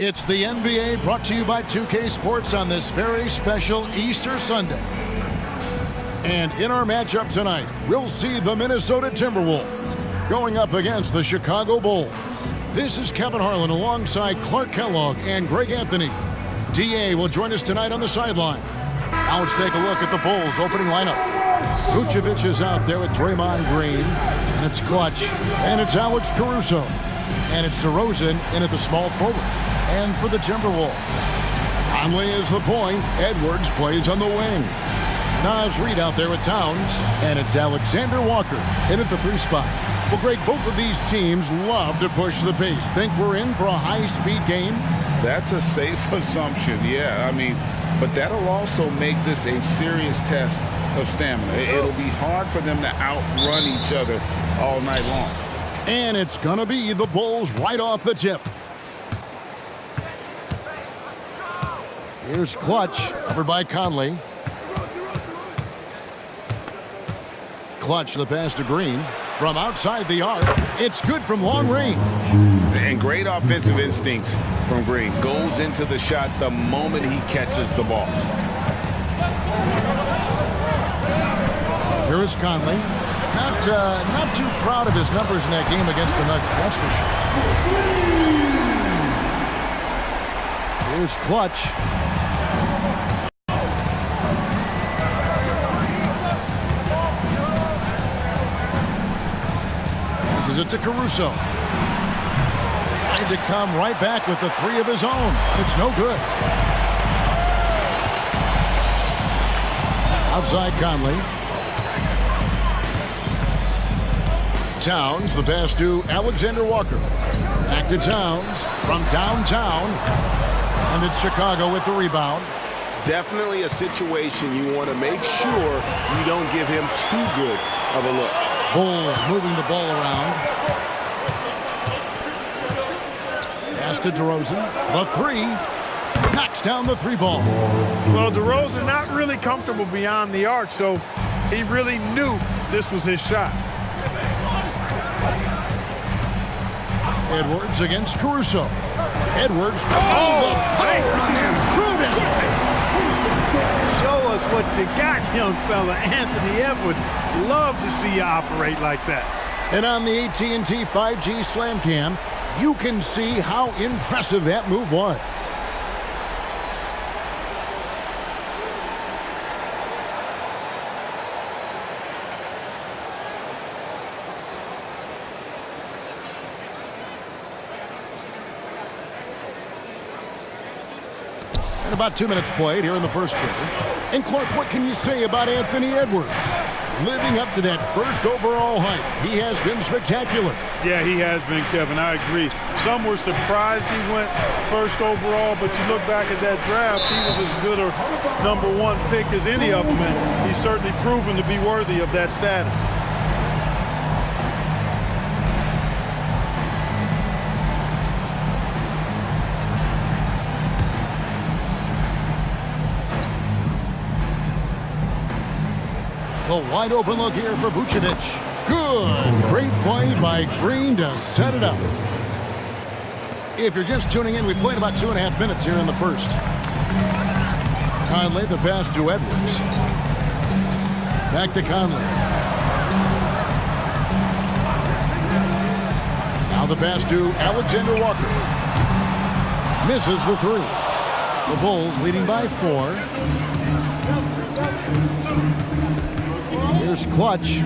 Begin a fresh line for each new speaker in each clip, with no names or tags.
It's the NBA brought to you by 2K Sports on this very special Easter Sunday. And in our matchup tonight, we'll see the Minnesota Timberwolves going up against the Chicago Bulls. This is Kevin Harlan alongside Clark Kellogg and Greg Anthony. DA will join us tonight on the sideline. Now let's take a look at the Bulls opening lineup. Vucevic is out there with Draymond Green, and it's Clutch, and it's Alex Caruso, and it's DeRozan in at the small forward and for the Timberwolves. Conley is the point. Edwards plays on the wing. Naz Reid out there with Towns, and it's Alexander Walker in at the three spot. Well, Greg, both of these teams love to push the pace. Think we're in for a high-speed game?
That's a safe assumption, yeah. I mean, but that'll also make this a serious test of stamina. It'll be hard for them to outrun each other all night long.
And it's going to be the Bulls right off the tip. Here's Clutch, covered by Conley. Clutch, the pass to Green. From outside the arc, it's good from long range.
And great offensive instincts from Green. Goes into the shot the moment he catches the ball.
Here is Conley. Not, uh, not too proud of his numbers in that game against the Nuggets, that's for sure. Here's Clutch. It to Caruso. Trying to come right back with the three of his own. It's no good. Outside Conley. Towns, the pass to Alexander Walker. Back to Towns from downtown. And it's Chicago with the rebound.
Definitely a situation you want to make sure you don't give him too good of a look.
Bulls moving the ball around. Pass to DeRozan. The three. Knocks down the three ball.
Well, DeRozan not really comfortable beyond the arc, so he really knew this was his shot.
Edwards against Caruso. Edwards. Oh, the power on
him. Us what you got, young fella. Anthony Edwards. Love to see you operate like that.
And on the AT&T 5G Slam Cam, you can see how impressive that move was. And about two minutes played here in the first quarter. And Clark, what can you say about Anthony Edwards? Living up to that first overall hype, he has been spectacular.
Yeah, he has been, Kevin. I agree. Some were surprised he went first overall, but you look back at that draft, he was as good a number one pick as any of them, and he's certainly proven to be worthy of that status.
The wide open look here for Vucevic. Good. Great play by Green to set it up. If you're just tuning in, we played about two and a half minutes here in the first. Conley, the pass to Edwards. Back to Conley. Now the pass to Alexander Walker. Misses the three. The Bulls leading by four. Here's Clutch.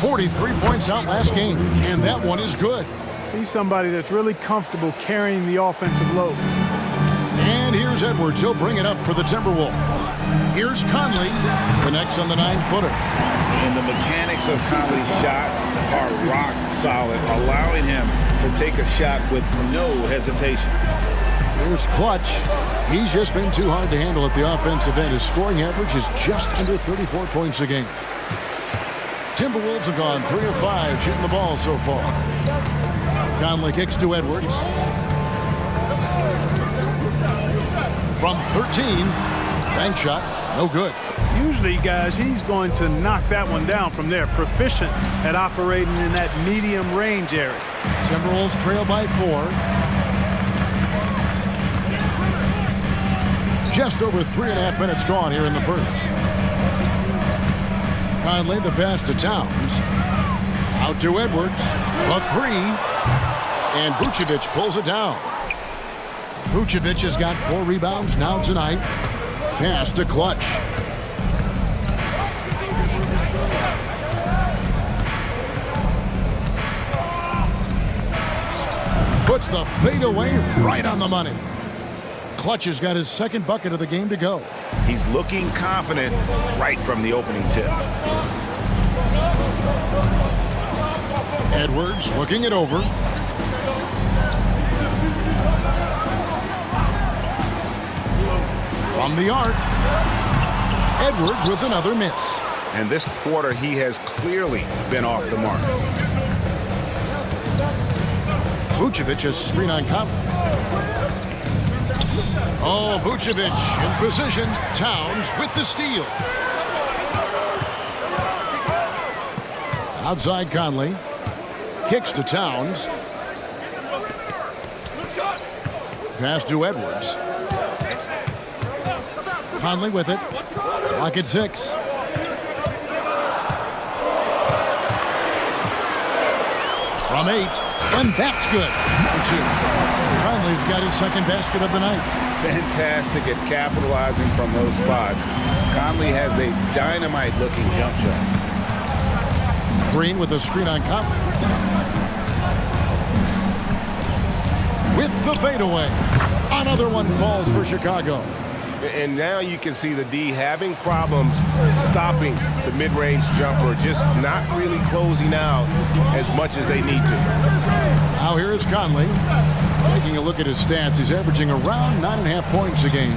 43 points out last game, and that one is good.
He's somebody that's really comfortable carrying the offensive load.
And here's Edwards. He'll bring it up for the Timberwolves. Here's Conley. Connects on the nine-footer.
And the mechanics of Conley's shot are rock solid, allowing him to take a shot with no hesitation.
Here's Clutch. He's just been too hard to handle at the offensive end. His scoring average is just under 34 points a game. Timberwolves have gone 3 of 5 shooting the ball so far. Conley kicks to Edwards. From 13, bank shot, no good.
Usually, guys, he's going to knock that one down from there. Proficient at operating in that medium range area.
Timberwolves trail by four. Just over three and a half minutes gone here in the first. Conley the pass to Towns. Out to Edwards. A three. And Vucevic pulls it down. Vucevic has got four rebounds now tonight. Pass to Clutch. Puts the fadeaway right on the money. Clutch has got his second bucket of the game to go.
He's looking confident right from the opening tip.
Edwards looking it over. From the arc. Edwards with another miss.
And this quarter, he has clearly been off the mark.
Vucevic is screen on Conley. Oh, Vucevic in position. Towns with the steal. Outside Conley. Kicks to Towns. Pass to Edwards. Conley with it. Lock at six. From eight. And that's good. Two. Conley's got his second basket of the night.
Fantastic at capitalizing from those spots. Conley has a dynamite-looking jump shot.
Green with a screen on Conley. With the fadeaway. Another one falls for Chicago.
And now you can see the D having problems stopping the mid-range jumper, just not really closing out as much as they need to.
Now here is Conley. Taking a look at his stats, he's averaging around nine and a half points a game.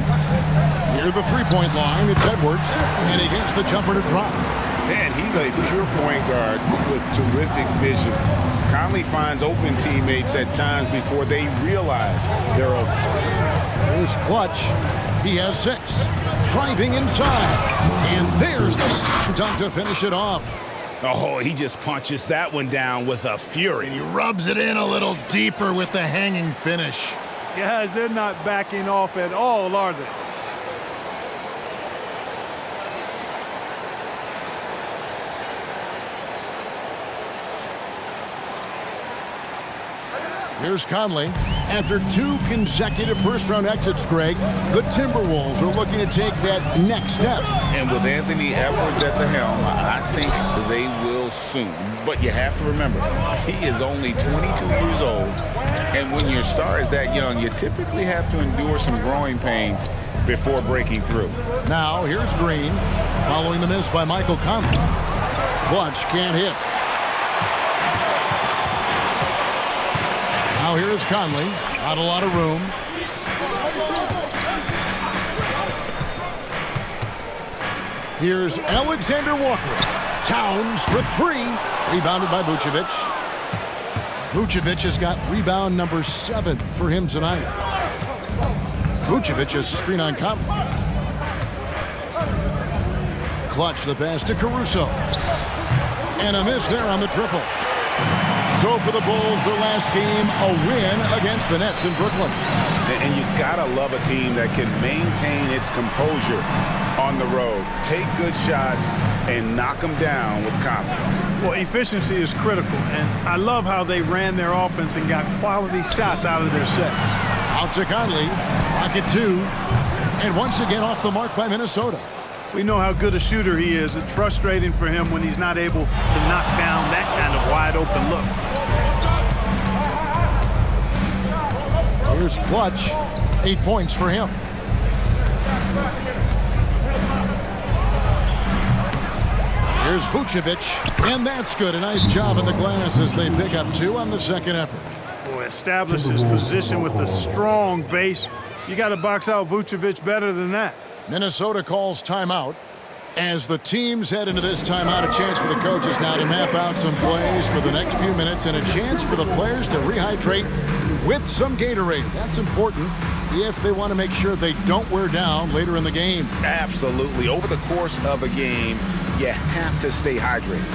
Near the three-point line, it's Edwards, and he gets the jumper to drop.
Man, he's a pure point guard with terrific vision. Conley finds open teammates at times before they realize they're open.
Here's Clutch. He has six. Driving inside. And there's the slam dunk to finish it off.
Oh, he just punches that one down with a fury.
And he rubs it in a little deeper with the hanging finish.
Guys, they're not backing off at all, are they?
Here's Conley. After two consecutive first-round exits, Greg, the Timberwolves are looking to take that next step.
And with Anthony Edwards at the helm, I think they will soon. But you have to remember, he is only 22 years old. And when your star is that young, you typically have to endure some growing pains before breaking through.
Now, here's Green, following the miss by Michael Conley. Clutch can't hit. Now here is Conley. Not a lot of room. Here's Alexander Walker. Towns for three. Rebounded by Vucevic. Vucevic has got rebound number seven for him tonight. Vucevic is screen on Conley. Clutch the pass to Caruso. And a miss there on the triple. So for the Bulls, their last game, a win against the Nets in Brooklyn.
And you gotta love a team that can maintain its composure on the road, take good shots, and knock them down with confidence.
Well, efficiency is critical, and I love how they ran their offense and got quality shots out of their sets.
Out to Conley, rocket two, and once again off the mark by Minnesota.
We know how good a shooter he is. It's frustrating for him when he's not able to knock down that kind of wide open look.
Here's Clutch, eight points for him. Here's Vucevic, and that's good. A nice job in the glass as they pick up two on the second effort.
Boy, established his position with a strong base. You got to box out Vucevic better than that.
Minnesota calls timeout. As the teams head into this timeout, a chance for the coaches now to map out some plays for the next few minutes and a chance for the players to rehydrate with some Gatorade. That's important if they want to make sure they don't wear down later in the game.
Absolutely. Over the course of a game, you have to stay hydrated.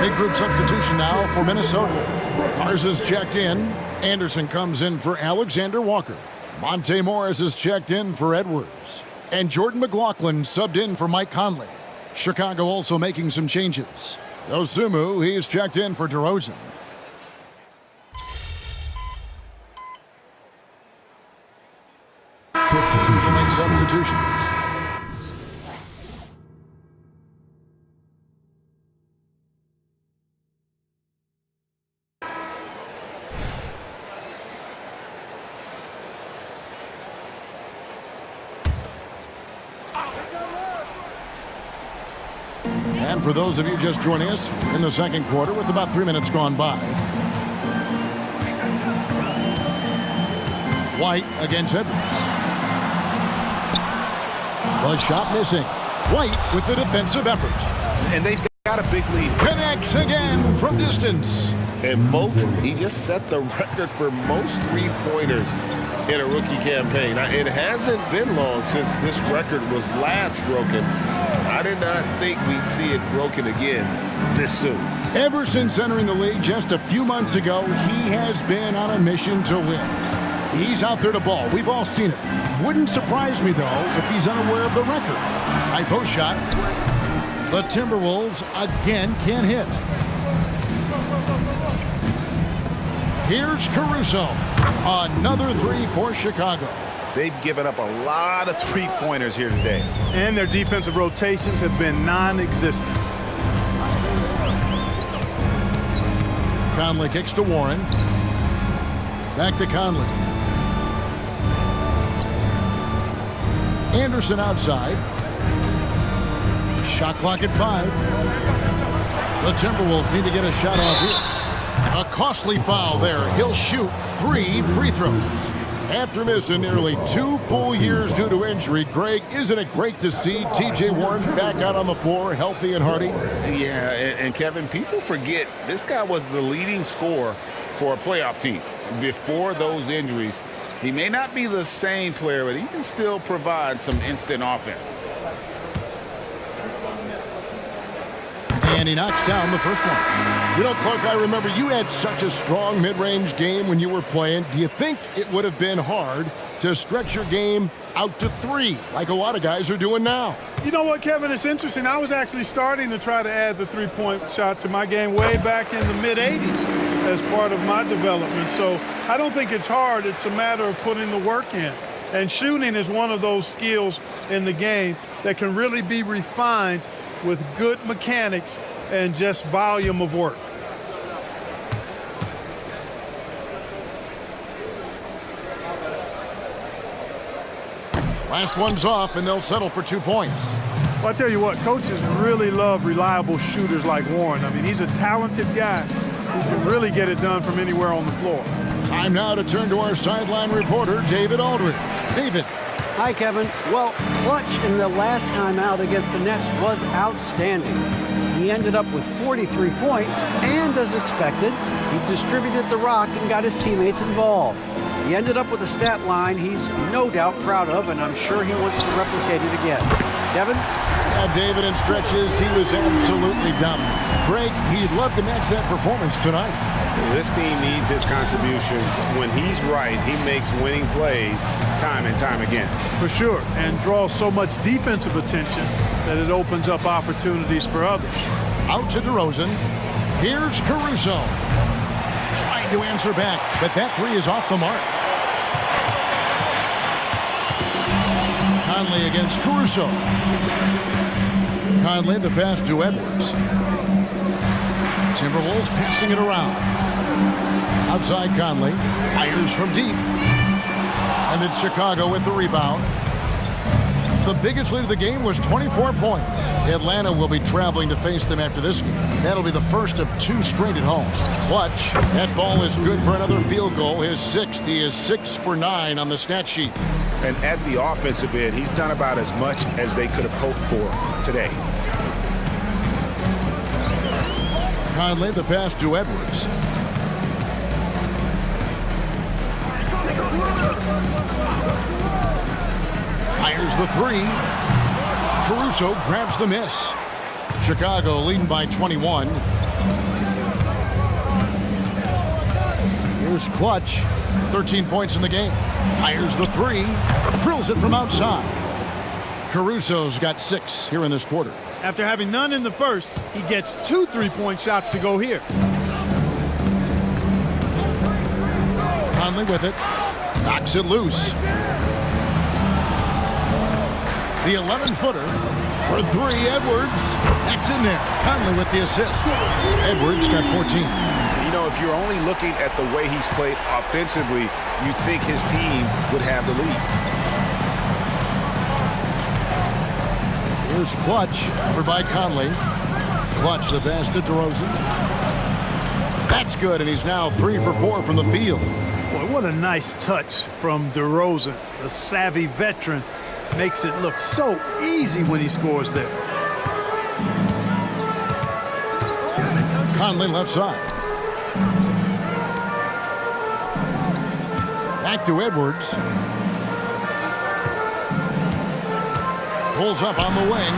Big group substitution now for Minnesota. Mars is checked in. Anderson comes in for Alexander Walker. Monte Morris is checked in for Edwards. And Jordan McLaughlin subbed in for Mike Conley. Chicago also making some changes. Dosunmu, he's checked in for DeRozan. For those of you just joining us in the second quarter with about three minutes gone by. White against Edwards. The shot missing. White with the defensive effort.
And they've got a big lead.
Connects again from distance.
And folks, he just set the record for most three-pointers in a rookie campaign. It hasn't been long since this record was last broken. I did not think we'd see it broken again this soon.
Ever since entering the league just a few months ago, he has been on a mission to win. He's out there to ball. We've all seen it. Wouldn't surprise me, though, if he's unaware of the record. High post shot. The Timberwolves again can't hit. Here's Caruso. Another three for Chicago.
They've given up a lot of three-pointers here today.
And their defensive rotations have been non-existent.
Conley kicks to Warren. Back to Conley. Anderson outside. Shot clock at five. The Timberwolves need to get a shot off here. A costly foul there. He'll shoot three free throws. After missing nearly two full years due to injury, Greg, isn't it great to see T.J. Warren back out on the floor, healthy and hearty?
Yeah, and, and Kevin, people forget this guy was the leading scorer for a playoff team before those injuries. He may not be the same player, but he can still provide some instant offense.
And he knocks down the first one. You know, Clark, I remember you had such a strong mid-range game when you were playing. Do you think it would have been hard to stretch your game out to three, like a lot of guys are doing now?
You know what, Kevin? It's interesting. I was actually starting to try to add the three-point shot to my game way back in the mid-'80s as part of my development. So I don't think it's hard. It's a matter of putting the work in. And shooting is one of those skills in the game that can really be refined with good mechanics and just volume of work.
Last one's off, and they'll settle for two points.
Well, I tell you what, coaches really love reliable shooters like Warren. I mean, he's a talented guy who can really get it done from anywhere on the floor.
Time now to turn to our sideline reporter, David Aldridge. David.
Hi, Kevin. Well, Clutch in the last time out against the Nets was outstanding. He ended up with 43 points, and as expected, he distributed the rock and got his teammates involved. He ended up with a stat line he's no doubt proud of, and I'm sure he wants to replicate it again. Kevin?
Yeah, David, in stretches, he was absolutely dominant. Greg, he'd love to match that performance tonight.
This team needs his contribution. When he's right, he makes winning plays time and time again.
For sure, and draws so much defensive attention that it opens up opportunities for others.
Out to DeRozan. Here's Caruso. Trying to answer back, but that three is off the mark. Conley against Caruso. Conley the pass to Edwards. Timberwolves passing it around. Outside Conley. Fires from deep. And it's Chicago with the rebound. The biggest lead of the game was 24 points. Atlanta will be traveling to face them after this game. That'll be the first of two straight at home. Clutch. That ball is good for another field goal. His sixth. He is six for nine on the stat sheet.
And at the offensive end, he's done about as much as they could have hoped for today.
Conley, the pass to Edwards. Fires the three. Caruso grabs the miss. Chicago leading by 21. Here's Clutch. 13 points in the game. Fires the three. Drills it from outside. Caruso's got six here in this quarter.
After having none in the first, he gets two three-point shots to go here.
Conley with it. Knocks it loose. The 11-footer for three, Edwards. That's in there. Conley with the assist. Edwards got 14.
You know, if you're only looking at the way he's played offensively, you think his team would have the lead.
Here's Clutch over by Conley. Clutch the pass to DeRozan. That's good, and he's now three for four from the field.
Boy, what a nice touch from DeRozan. The savvy veteran makes it look so easy when he scores there.
Conley left side. Back to Edwards. Pulls up on the wing.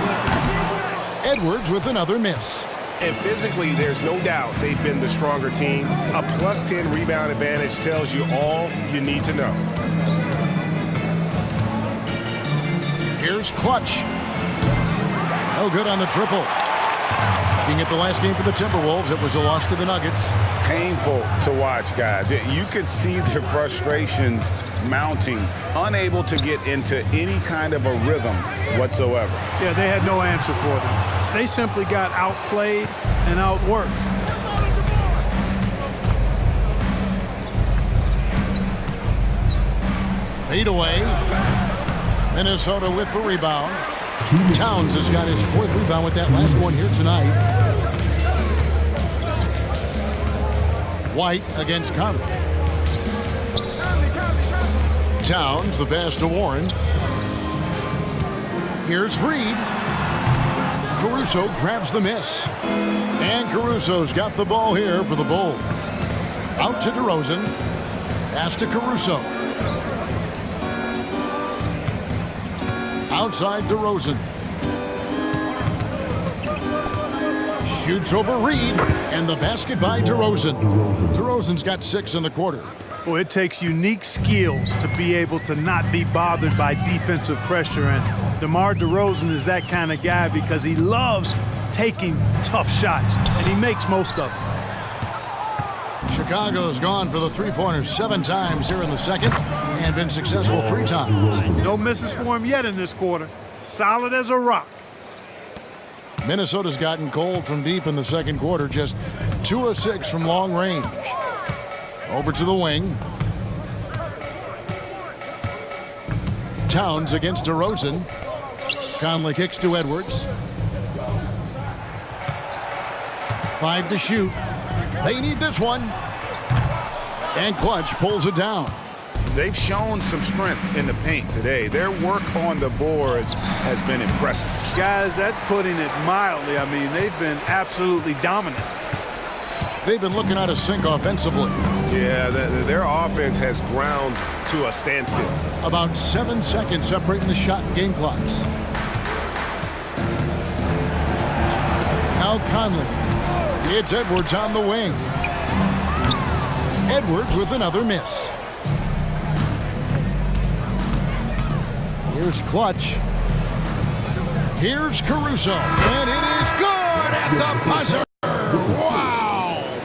Edwards with another miss.
And physically, there's no doubt they've been the stronger team. A plus 10 rebound advantage tells you all you need to know.
Here's Clutch. No good on the triple. Looking at the last game for the Timberwolves, it was a loss to the Nuggets.
Painful to watch, guys. You could see their frustrations mounting, unable to get into any kind of a rhythm whatsoever.
Yeah, they had no answer for them. They simply got outplayed and outworked.
Away. Minnesota with the rebound. Towns has got his fourth rebound with that last one here tonight. White against Conley. Towns, the pass to Warren. Here's Reid. Caruso grabs the miss. And Caruso's got the ball here for the Bulls. Out to DeRozan. Pass to Caruso. Outside DeRozan. Shoots over Reid. And the basket by DeRozan. DeRozan's got six in the quarter.
Well, it takes unique skills to be able to not be bothered by defensive pressure. And DeMar DeRozan is that kind of guy because he loves taking tough shots, and he makes most of them.
Chicago's gone for the three-pointers seven times here in the second and been successful three times.
No misses for him yet in this quarter. Solid as a rock.
Minnesota's gotten cold from deep in the second quarter, just two of six from long range. Over to the wing. Towns against DeRozan. Conley kicks to Edwards. Five to shoot. They need this one. And Clutch pulls it down.
They've shown some strength in the paint today. Their work on the boards has been impressive.
Guys, that's putting it mildly. I mean, they've been absolutely dominant.
They've been looking out of sync offensively.
Yeah, the, the, their offense has ground to a standstill.
About seven seconds separating the shot and game clocks. Now Conley. It's Edwards on the wing. Edwards with another miss. Here's Clutch. Here's Caruso. And it is good at the buzzer. Wow.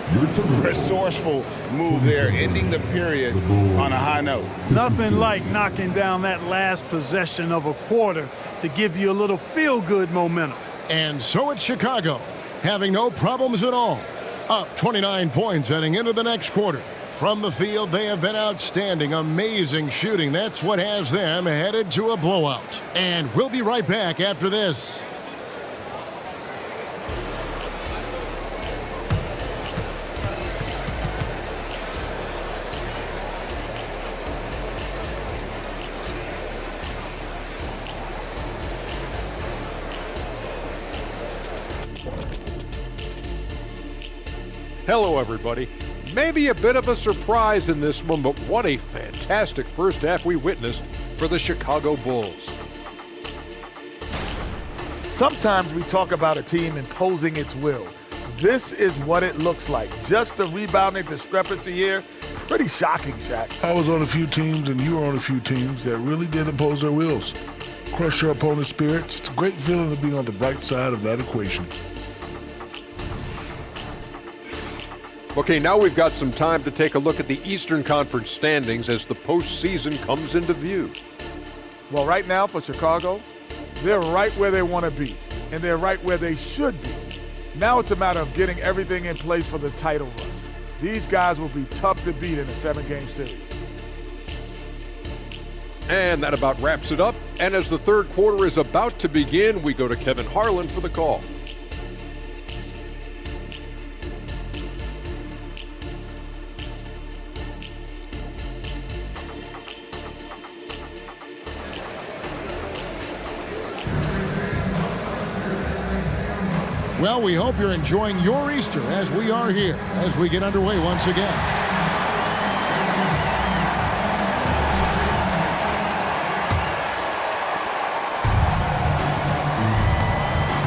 Resourceful move there, ending the period on a high note.
Nothing like knocking down that last possession of a quarter to give you a little feel-good momentum.
And so it's Chicago, having no problems at all. Up 29 points heading into the next quarter. From the field, they have been outstanding, amazing shooting. That's what has them headed to a blowout. And we'll be right back after this.
Hello, everybody. Maybe a bit of a surprise in this one, but what a fantastic first half we witnessed for the Chicago Bulls.
Sometimes we talk about a team imposing its will. This is what it looks like. Just the rebounding discrepancy here. Pretty shocking, Shaq.
I was on a few teams, and you were on a few teams that really did impose their wills. Crush your opponent's spirits. It's a great feeling to be on the bright side of that equation.
Okay, now we've got some time to take a look at the Eastern Conference standings as the postseason comes into view.
Well, right now for Chicago, they're right where they want to be, and they're right where they should be. Now it's a matter of getting everything in place for the title run. These guys will be tough to beat in a seven game series.
And that about wraps it up. And as the third quarter is about to begin, we go to Kevin Harlan for the call.
Well, we hope you're enjoying your Easter as we are here as we get underway once again.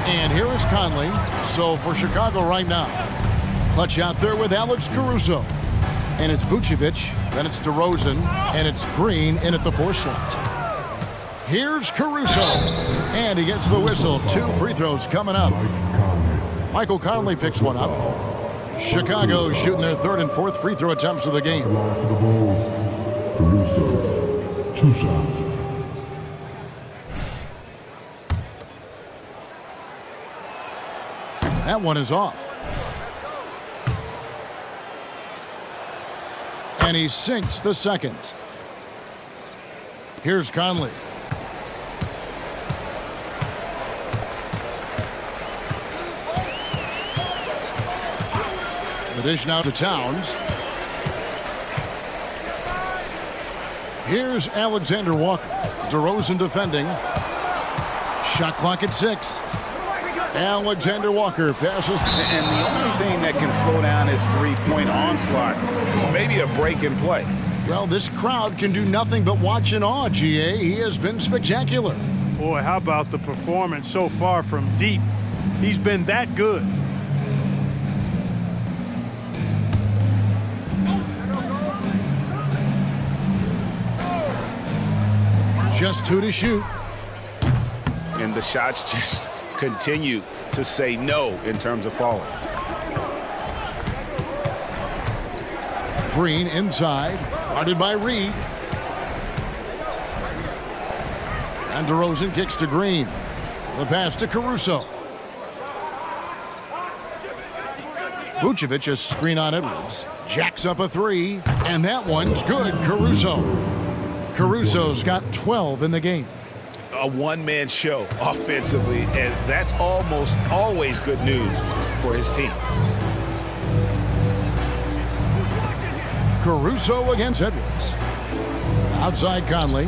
And here is Conley. So for Chicago right now, clutch out there with Alex Caruso. And it's Vucevic, then it's DeRozan, and it's Green in at the four slot. Here's Caruso. And he gets the whistle. Two free throws coming up. Michael Conley picks one up. Chicago shooting their third and fourth free throw attempts of the game.
Two shots.
That one is off. And he sinks the second. Here's Conley. The dish now to Towns. Here's Alexander Walker. DeRozan defending. Shot clock at six. Alexander Walker passes.
And the only thing that can slow down his three-point onslaught, maybe a break in play.
Well, this crowd can do nothing but watch in awe, GA. He has been spectacular.
Boy, how about the performance so far from deep? He's been that good.
Just two to shoot.
And the shots just continue to say no in terms of falling.
Green inside, guarded by Reid. And DeRozan kicks to Green. The pass to Caruso. Vucevic a screen on Edwards. Jacks up a three, and that one's good. Caruso. Caruso's got 12 in the game.
A one-man show offensively, and that's almost always good news for his team.
Caruso against Edwards. Outside Conley.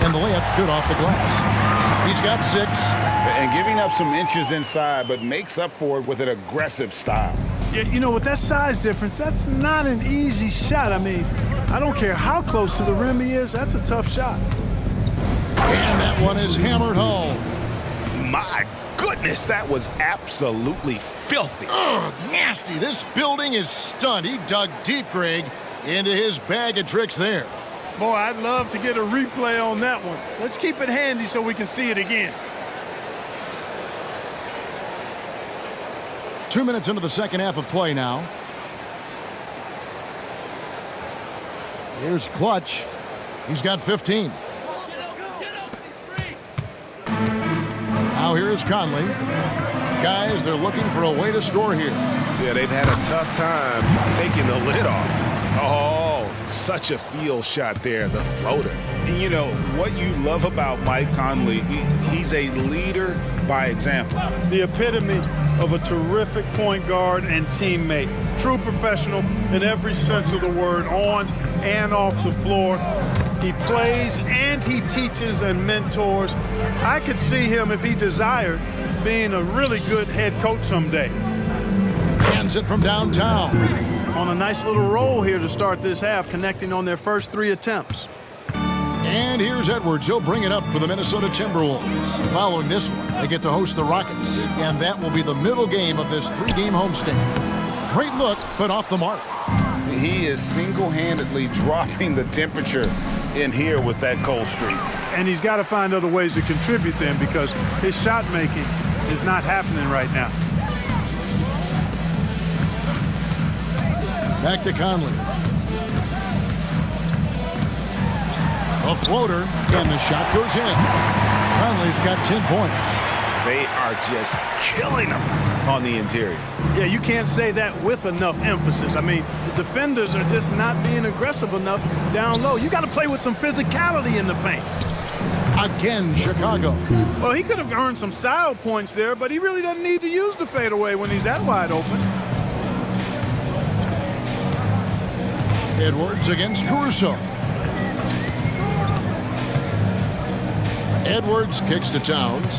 And the layup's good off the glass. He's got six.
And giving up some inches inside, but makes up for it with an aggressive style.
Yeah, you know, with that size difference, that's not an easy shot. I mean, I don't care how close to the rim he is, that's a tough shot.
And that one is hammered home.
My goodness, that was absolutely filthy.
Ugh, nasty. This building is stunned. He dug deep, Greg, into his bag of tricks there.
Boy, I'd love to get a replay on that one. Let's keep it handy so we can see it again.
Two minutes into the second half of play now. Here's Clutch. He's got 15. Now here's Conley. Guys, they're looking for a way to score here.
Yeah, they've had a tough time taking the lid off. Oh, such a field shot there, the floater.
And you know, what you love about Mike Conley, he, he's a leader by example.
The epitome of a terrific point guard and teammate. True professional in every sense of the word, on and off the floor. He plays and he teaches and mentors. I could see him, if he desired, being a really good head coach someday.
Hands it from downtown.
On a nice little roll here to start this half, connecting on their first three attempts.
And here's Edwards. He'll bring it up for the Minnesota Timberwolves. Following this one, they get to host the Rockets. And that will be the middle game of this three-game homestand. Great look, but off the mark.
He is single-handedly dropping the temperature in here with that cold streak.
And he's got to find other ways to contribute then because his shot making is not happening right now.
Back to Conley. A floater, and the shot goes in. Conley's got 10 points.
They are just killing them on the interior.
Yeah, you can't say that with enough emphasis. I mean, the defenders are just not being aggressive enough down low. You got to play with some physicality in the paint.
Again, Chicago.
Well, he could have earned some style points there, but he really doesn't need to use the fadeaway when he's that wide open.
Edwards against Caruso. Edwards kicks to Towns.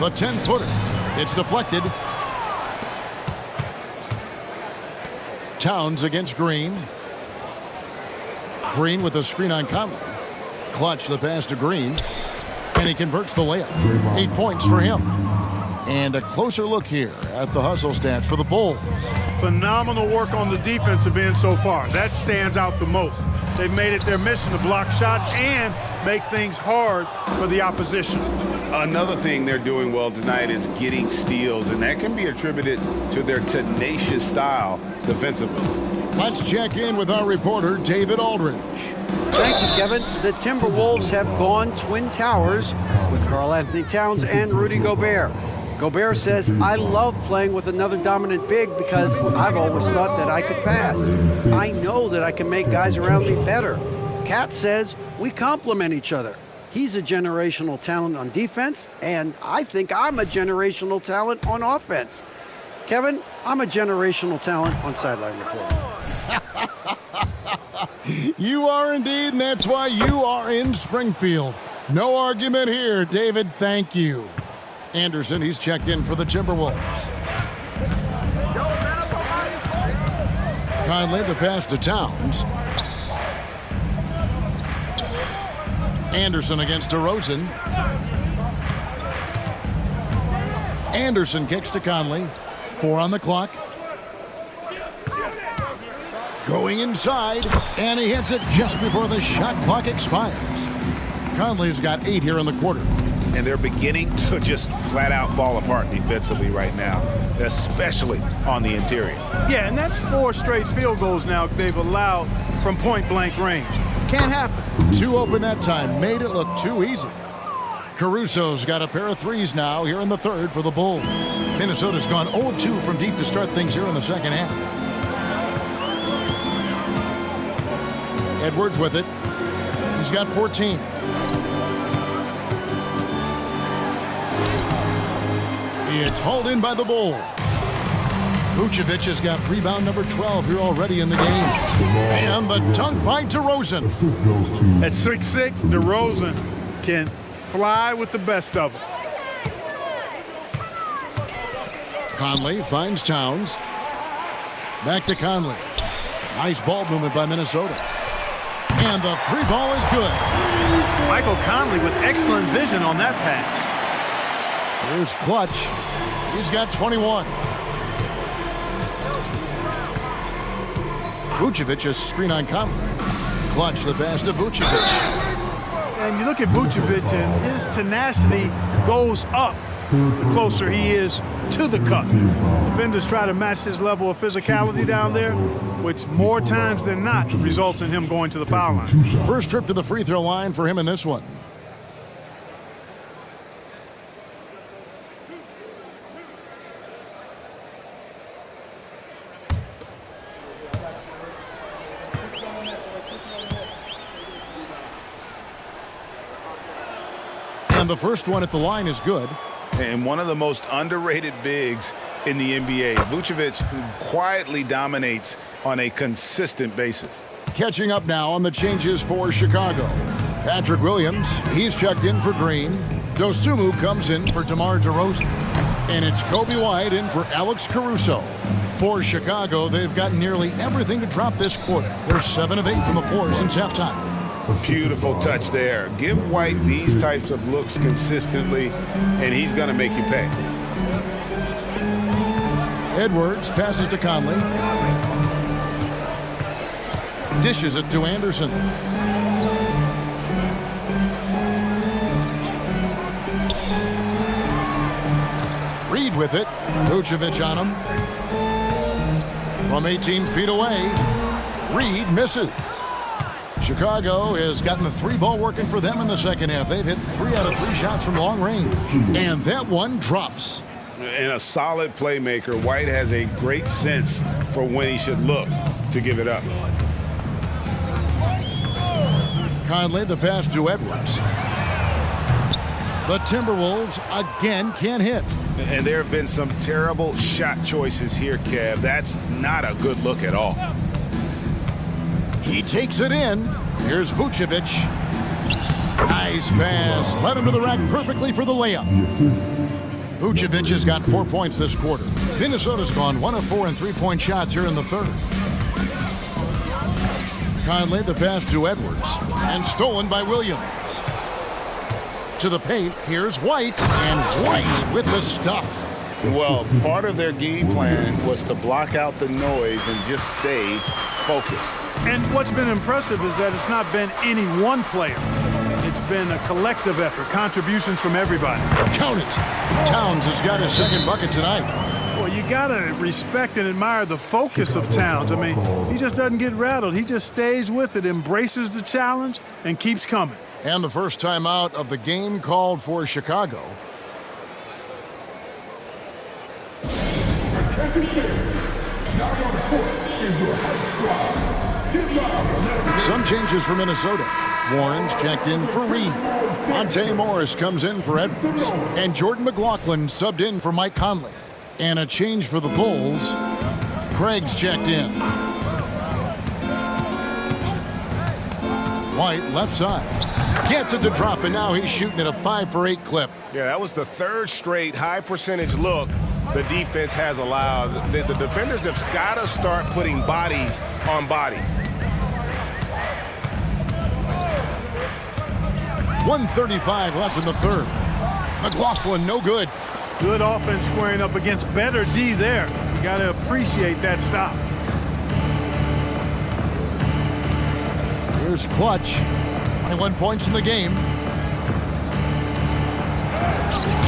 The 10-footer. It's deflected. Towns against Green. Green with a screen on Conley. Clutch the pass to Green. And he converts the layup. Eight points for him. And a closer look here at the hustle stats for the Bulls.
Phenomenal work on the defensive end so far. That stands out the most. They've made it their mission to block shots and make things hard for the opposition.
Another thing they're doing well tonight is getting steals, and that can be attributed to their tenacious style defensively.
Let's check in with our reporter, David Aldridge.
Thank you, Kevin. The Timberwolves have gone Twin Towers with Karl Anthony Towns and Rudy Gobert. Gobert says, I love playing with another dominant big because I've always thought that I could pass. I know that I can make guys around me better. KAT says, we complement each other. He's a generational talent on defense, and I think I'm a generational talent on offense. Kevin, I'm a generational talent on sideline reporting.
you are indeed, and that's why you are in Springfield. No argument here, David. Thank you. Anderson, he's checked in for the Timberwolves. Conley, the pass to Towns. Anderson against DeRozan. Anderson kicks to Conley. Four on the clock. Going inside, and he hits it just before the shot clock expires. Conley's got eight here in the quarter.
And they're beginning to just flat out fall apart defensively right now, especially on the interior.
Yeah, and that's four straight field goals now they've allowed from point blank range. Can't happen.
Two open that time, made it look too easy. Caruso's got a pair of threes now here in the third for the Bulls. Minnesota's gone 0-2 from deep to start things here in the second half. Edwards with it. He's got 14. It's hauled in by the Bull. Vucevic has got rebound number 12 here already in the game. And the dunk by DeRozan.
At 6'6", DeRozan can fly with the best of them.
Conley finds Towns. Back to Conley. Nice ball movement by Minnesota. And the three ball is good.
Michael Conley with excellent vision on that pass.
Here's Clutch. He's got 21. Vucevic is screen on Conley. Clutch the pass to Vucevic.
And you look at Vucevic and his tenacity goes up the closer he is to the cup. Defenders try to match his level of physicality down there, which more times than not results in him going to the foul line.
First trip to the free throw line for him in this one. And the first one at the line is good.
And one of the most underrated bigs in the NBA. Vucevic quietly dominates on a consistent basis.
Catching up now on the changes for Chicago. Patrick Williams, he's checked in for Green. Dosunmu comes in for DeMar DeRozan. And it's Coby White in for Alex Caruso. For Chicago, they've got nearly everything to drop this quarter. They're 7 of 8 from the floor since halftime.
Beautiful touch there. Give White these types of looks consistently, and he's going to make you pay.
Edwards passes to Conley. Dishes it to Anderson. Reid with it. Vucevic on him. From 18 feet away, Reid misses. Chicago has gotten the three ball working for them in the second half. They've hit three out of three shots from long range. And that one drops.
And a solid playmaker, White has a great sense for when he should look to give it up.
Conley, the pass to Edwards. The Timberwolves again can't hit.
And there have been some terrible shot choices here, Kev. That's not a good look at all.
He takes it in. Here's Vucevic. Nice pass. Led him to the rack perfectly for the layup. Vucevic has got four points this quarter. Minnesota's gone one of four in three-point shots here in the third. Conley, the pass to Edwards. And stolen by Williams. To the paint, here's White. And White with the stuff.
Well, part of their game plan was to block out the noise and just stay focused.
And what's been impressive is that it's not been any one player. It's been a collective effort, contributions from everybody.
Count it. Towns has got his second bucket tonight.
Well, you got to respect and admire the focus of Towns. I mean, he just doesn't get rattled. He just stays with it, embraces the challenge, and keeps coming.
And the first time out of the game called for Chicago. Some changes for Minnesota. Warren's checked in for Reid. Monte Morris comes in for Edwards. And Jordan McLaughlin subbed in for Mike Conley. And a change for the Bulls. Craig's checked in. White left side. Gets it to drop, and now he's shooting at a 5 for 8 clip.
Yeah, that was the third straight high percentage look the defense has allowed. The, the defenders have got to start putting bodies on bodies.
135 left in the third. McLaughlin, no good.
Good offense squaring up against better D there. You got to appreciate that stop.
Here's Clutch. 21 points in the game.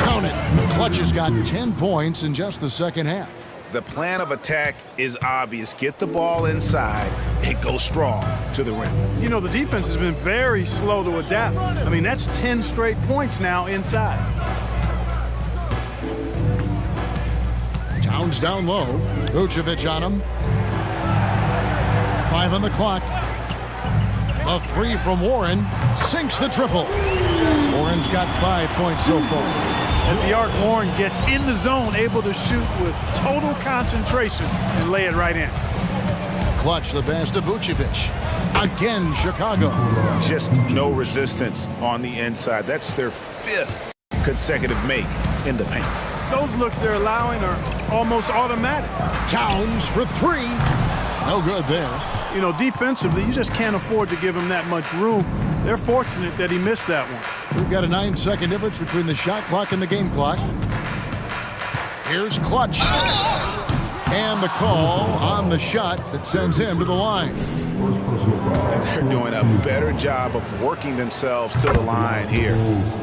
Count it. Clutch has got 10 points in just the second half.
The plan of attack is obvious. Get the ball inside and go strong to the rim.
You know, the defense has been very slow to adapt. I mean, that's 10 straight points now inside.
Towns down low. Vucevic on him. Five on the clock. A three from Warren sinks the triple. Warren's got five points so far.
At the arc, Warren gets in the zone, able to shoot with total concentration and lay it right in.
Clutch the pass to Vucevic. Again, Chicago.
Just no resistance on the inside. That's their fifth consecutive make in the paint.
Those looks they're allowing are almost automatic.
Towns for three. No good there.
You know, defensively, you just can't afford to give him that much room. They're fortunate that he missed that one.
We've got a nine-second difference between the shot clock and the game clock. Here's Clutch. And the call on the shot that sends him to the line.
And they're doing a better job of working themselves to the line here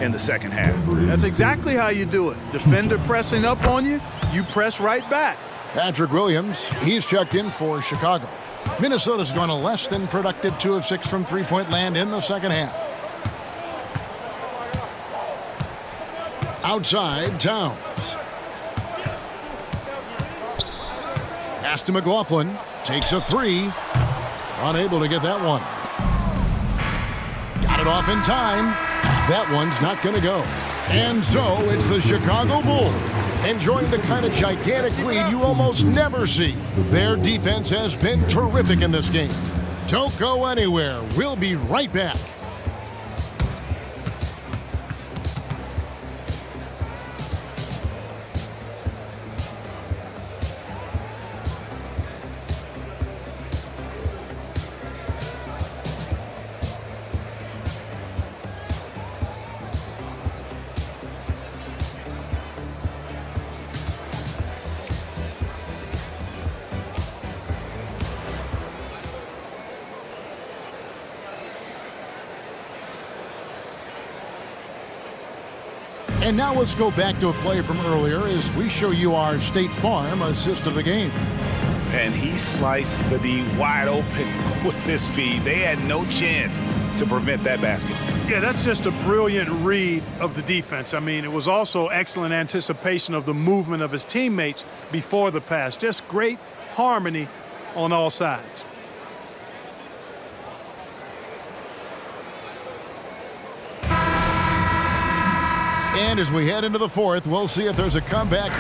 in the second half.
That's exactly how you do it. Defender pressing up on you, you press right back.
Patrick Williams, he's checked in for Chicago. Minnesota's gone a less than productive 2 of 6 from three-point land in the second half. Outside, Towns. Pass to McLaughlin. Takes a three. Unable to get that one. Got it off in time. That one's not going to go. And so it's the Chicago Bulls enjoying the kind of gigantic lead you almost never see. Their defense has been terrific in this game. Don't go anywhere. We'll be right back. And now let's go back to a play from earlier as we show you our State Farm assist of the game.
And he sliced the D wide open with this feed. They had no chance to prevent that basket.
Yeah, that's just a brilliant read of the defense. I mean, it was also excellent anticipation of the movement of his teammates before the pass. Just great harmony on all sides.
And as we head into the fourth, we'll see if there's a comeback.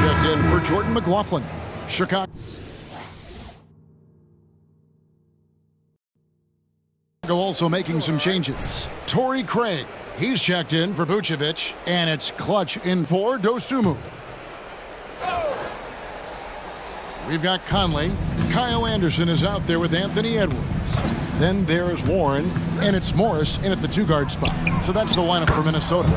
Checked in for Jordan McLaughlin. Chicago. also making some changes. Torrey Craig, he's checked in for Vucevic, and it's clutch in for Dosunmu. We've got Conley. Kyle Anderson is out there with Anthony Edwards. Then there's Warren, and it's Morris in at the two-guard spot. So that's the lineup for Minnesota.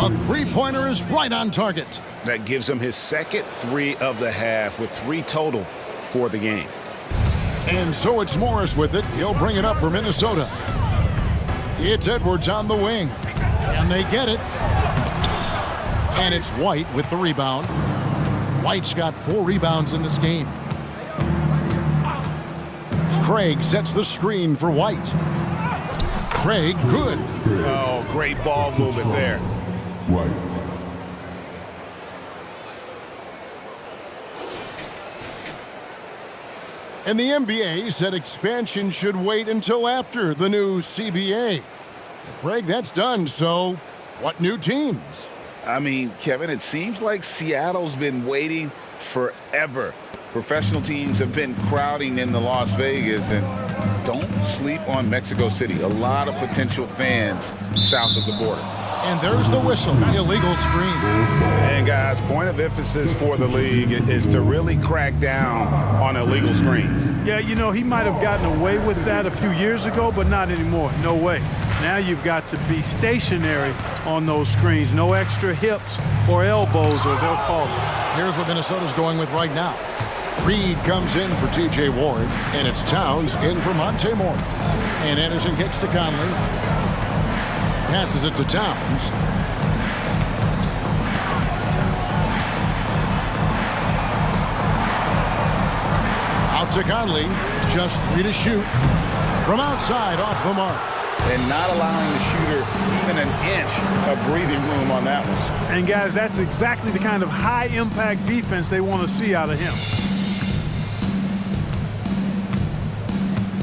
A three-pointer is right on target.
That gives him his second three of the half with three total for the game.
And so it's Morris with it. He'll bring it up for Minnesota. It's Edwards on the wing. And they get it. And it's White with the rebound. White's got four rebounds in this game. Craig sets the screen for White. Craig, good.
Oh, great ball movement there.
White.
And the NBA said expansion should wait until after the new CBA. Greg, that's done, so what new teams?
I mean, Kevin, it seems like Seattle's been waiting forever. Professional teams have been crowding into Las Vegas, and don't sleep on Mexico City. A lot of potential fans south of the border.
And there's the whistle, illegal screen.
And guys, point of emphasis for the league is to really crack down on illegal screens.
Yeah, you know, he might have gotten away with that a few years ago, but not anymore. No way. Now you've got to be stationary on those screens. No extra hips or elbows, or they'll call it.
Here's what Minnesota's going with right now. Reid comes in for T.J. Warren, and it's Towns in for Monte Morris. And Anderson kicks to Conley. Passes it to Towns. Out to Conley. Just three to shoot. From outside, off the mark.
And not allowing the shooter even an inch of breathing room on that one.
And guys, that's exactly the kind of high-impact defense they want to see out of him.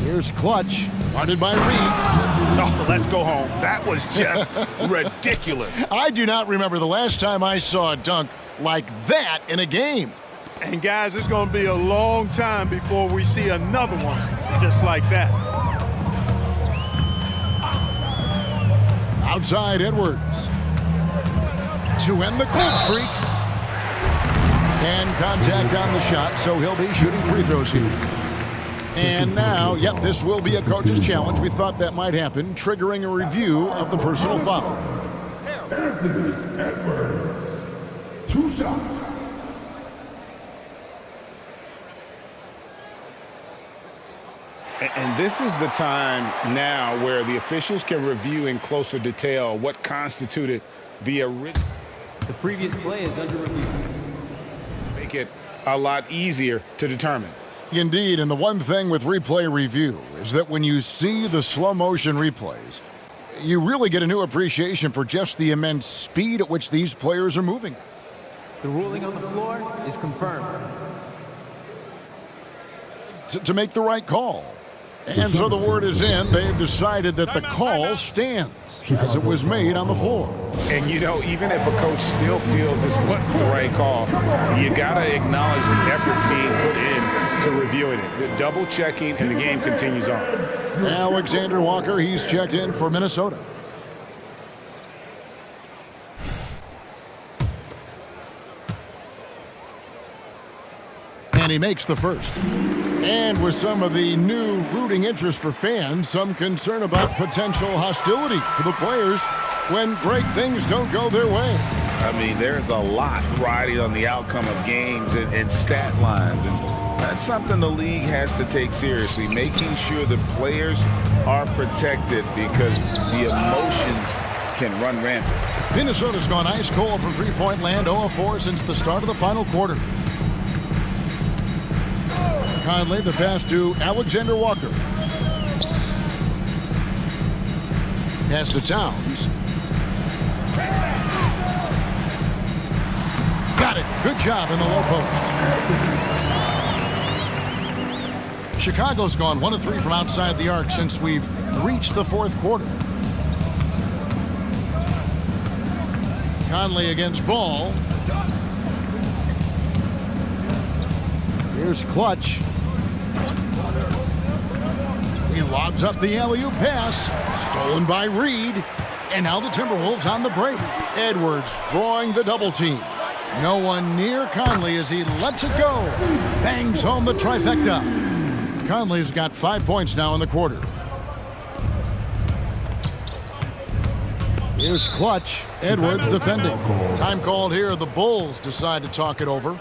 Here's Clutch, guarded by Reid.
Oh, let's go home. That was just ridiculous.
I do not remember the last time I saw a dunk like that in a game.
And guys, it's going to be a long time before we see another one just like that.
Outside Edwards. To end the cold streak. And contact on the shot, so he'll be shooting free throws here. And now, yep, this will be a coach's challenge. We thought that might happen, triggering a review of the personal foul.
Anthony Edwards. Two shots.
And this is the time now where the officials can review in closer detail what constituted the original.
The previous play is under review.
Make it a lot easier to determine.
Indeed, and the one thing with replay review is that when you see the slow motion replays, you really get a new appreciation for just the immense speed at which these players are moving.
The ruling on the floor is confirmed.
to make the right call. And so the word is in. They've decided that the call stands as it was made on the floor.
And you know, even if a coach still feels this wasn't the right call, you got to acknowledge the effort being put in to reviewing it, the double checking, and the game continues on.
Alexander Walker, he's checked in for Minnesota. And he makes the first. And with some of the new rooting interest for fans, some concern about potential hostility for the players when great things don't go their way.
I mean, there's a lot riding on the outcome of games and, and stat lines. And that's something the league has to take seriously, making sure the players are protected because the emotions can run rampant.
Minnesota's gone ice cold from three-point land, 0-4 since the start of the final quarter. Conley, the pass to Alexander Walker. Pass to Towns. Got it. Good job in the low post. Chicago's gone one of three from outside the arc since we've reached the fourth quarter. Conley against Ball. Here's Clutch. He lobs up the alley-oop pass. Stolen by Reid. And now the Timberwolves on the break. Edwards drawing the double team. No one near Conley as he lets it go. Bangs home the trifecta. Conley's got five points now in the quarter. Here's Clutch. Edwards defending. Time called here. The Bulls decide to talk it over.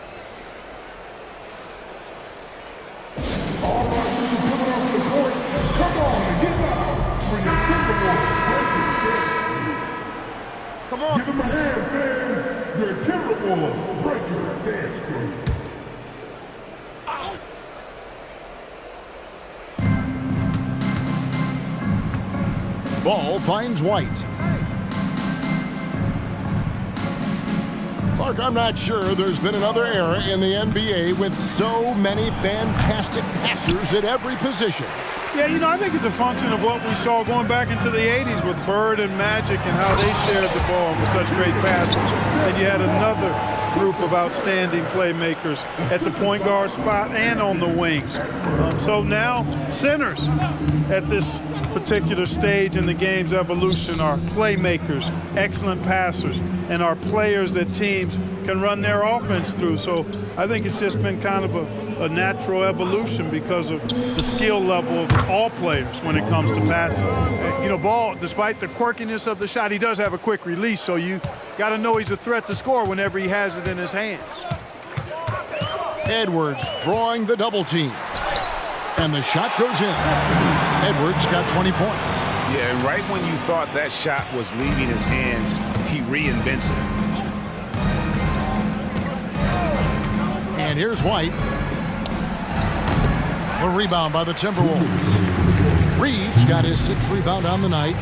Finds White. Clark, I'm not sure there's been another era in the NBA with so many fantastic passers at every position.
Yeah, you know, I think it's a function of what we saw going back into the 80s with Bird and Magic and how they shared the ball with such great passes. And you had another group of outstanding playmakers at the point guard spot and on the wings. Um, so now centers at this particular stage in the game's evolution are playmakers, excellent passers, and are players that teams can run their offense through. So I think it's just been kind of a, a natural evolution because of the skill level of all players when it comes to passing.
You know, Ball, despite the quirkiness of the shot, he does have a quick release, so you got to know he's a threat to score whenever he has it in his hands.
Edwards drawing the double team. And the shot goes in. Edwards got 20 points.
Yeah, and right when you thought that shot was leaving his hands, he reinvents it.
Here's White. A rebound by the Timberwolves. Reeves got his sixth rebound on the night.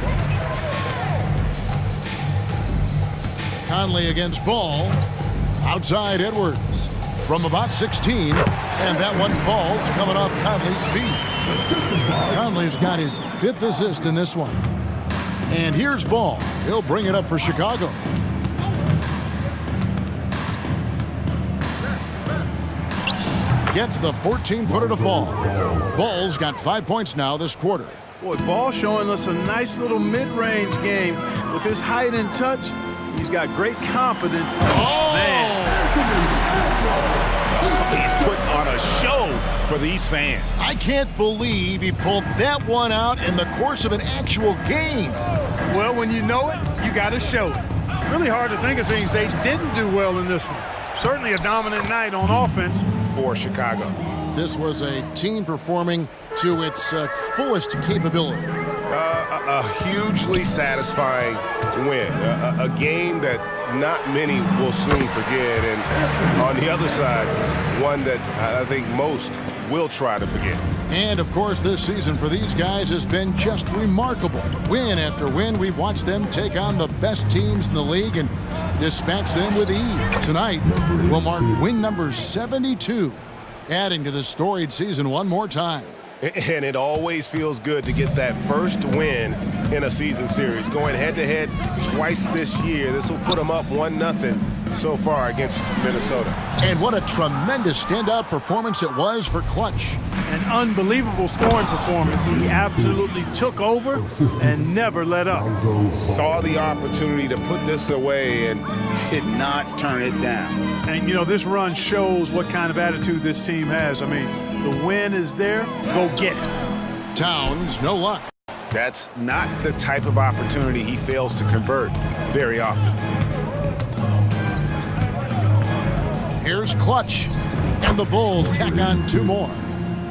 Conley against Ball. Outside Edwards from about 16. And that one falls coming off Conley's feet. Conley's got his fifth assist in this one. And here's Ball. He'll bring it up for Chicago. Gets the 14-footer to fall. Ball's got five points now this quarter.
Boy, Ball showing us a nice little mid-range game with his height and touch. He's got great confidence.
Oh,
man.
He's putting on a show for these fans.
I can't believe he pulled that one out in the course of an actual game.
Well, when you know it, you got to show it.
Really hard to think of things they didn't do well in this one. Certainly a dominant night on offense
for Chicago.
This was a team performing to its uh, fullest capability.
Uh, a, a, hugely satisfying win. A, a, a, game that not many will soon forget. And on the other side, one that I think most will try to forget.
And, of course, this season for these guys has been just remarkable. Win after win, we've watched them take on the best teams in the league and dispatch them with ease. Tonight will mark win number 72 adding to the storied season one more time.
And it always feels good to get that first win in a season series. Going head-to-head -head twice this year, this will put them up 1-0 so far against Minnesota.
And what a tremendous standout performance it was for Clutch.
An unbelievable scoring performance. He absolutely took over and never let up.
Saw the opportunity to put this away and did not turn it down.
And, you know, this run shows what kind of attitude this team has. I mean, the win is there. Go get it.
Towns, no luck.
That's not the type of opportunity he fails to convert very often.
Here's Clutch. And the Bulls tack on two more.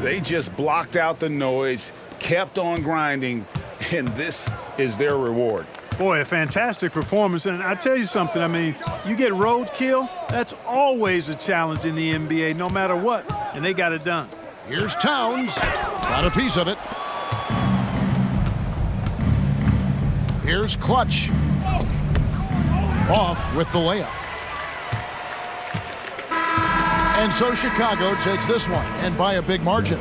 They just blocked out the noise, kept on grinding, and this is their reward.
Boy, a fantastic performance. And I tell you something, I mean, you get roadkill, that's always a challenge in the NBA, no matter what. And they got it done.
Here's Towns. Got a piece of it. Here's Clutch. Off with the layup. And so Chicago takes this one, and by a big margin.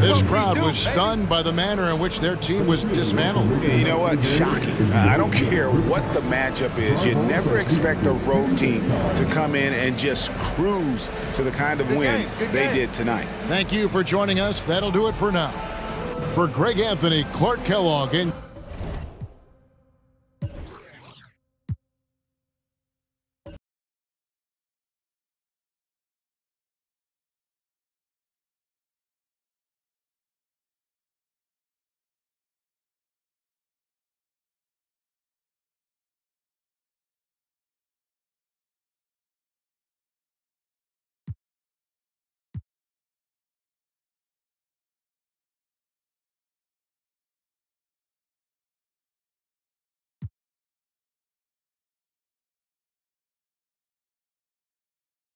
This crowd was stunned by the manner in which their team was dismantled.
You know what? Shocking. Uh, I don't care what the matchup is. You never expect a road team to come in and just cruise to the kind of win they did tonight.
Thank you for joining us. That'll do it for now. For Greg Anthony, Clark Kellogg, and